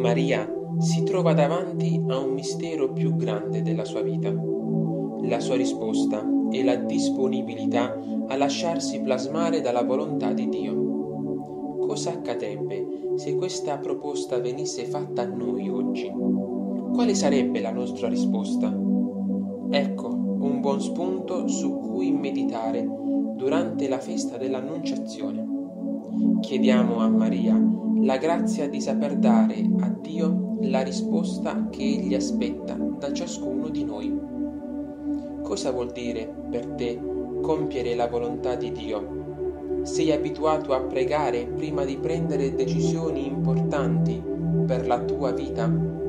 Maria si trova davanti a un mistero più grande della sua vita. La sua risposta è la disponibilità a lasciarsi plasmare dalla volontà di Dio. Cosa accadrebbe se questa proposta venisse fatta a noi oggi? Quale sarebbe la nostra risposta? Ecco un buon spunto su cui meditare durante la festa dell'Annunciazione. Chiediamo a Maria la grazia di saper dare a Dio la risposta che Egli aspetta da ciascuno di noi. Cosa vuol dire per te compiere la volontà di Dio? Sei abituato a pregare prima di prendere decisioni importanti per la tua vita?